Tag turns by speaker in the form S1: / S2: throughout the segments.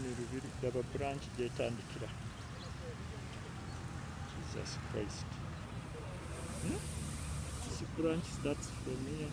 S1: ni lubiri laba branch gyetandikira jesus christ. Hmm? branch starts from here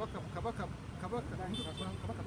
S2: kabaka kabaka kabaka kabaka